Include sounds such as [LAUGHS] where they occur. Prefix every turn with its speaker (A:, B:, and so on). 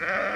A: Uh. [LAUGHS]